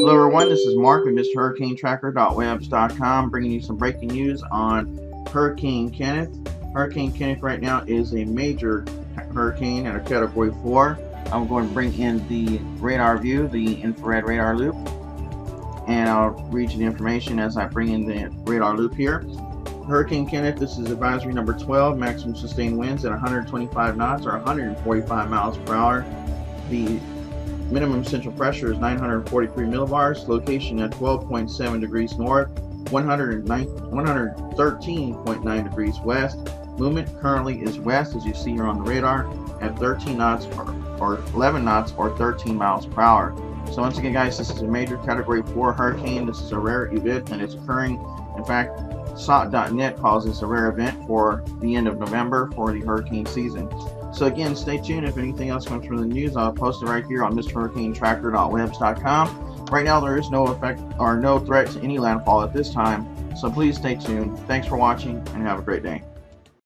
Hello everyone, this is Mark with MrHurricaneTracker.webs.com bringing you some breaking news on Hurricane Kenneth. Hurricane Kenneth right now is a major hurricane at a category 4. I'm going to bring in the radar view, the infrared radar loop, and I'll read you the information as I bring in the radar loop here. Hurricane Kenneth, this is advisory number 12, maximum sustained winds at 125 knots or 145 miles per hour. The Minimum central pressure is 943 millibars. Location at 12.7 degrees north, 113.9 degrees west. Movement currently is west, as you see here on the radar, at 13 knots or, or 11 knots or 13 miles per hour. So once again, guys, this is a major Category 4 hurricane. This is a rare event, and it's occurring. In fact, SOT.net calls this a rare event for the end of November for the hurricane season. So again, stay tuned. If anything else comes from the news, I'll post it right here on MrHurricaneTracker.webs.com. Right now, there is no effect or no threat to any landfall at this time, so please stay tuned. Thanks for watching and have a great day.